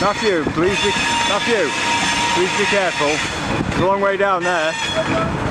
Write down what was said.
Matthew, please be, Matthew, please be careful. It's a long way down there.